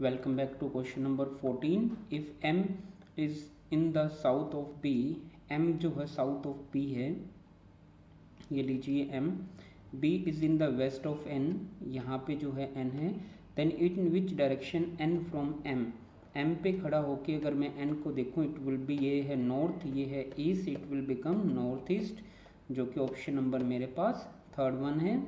welcome back to question number 14 if m is in the south of b m जो है south of b है ये लीजिए m b is in the west of n यहाँ पे जो है n है then in which direction n from m m पे खड़ा होके अगर मैं n को देखूँ it will be ये है north ये है east it will become north east जो कि ऑप्शन नंबर मेरे पास थर्ड वन है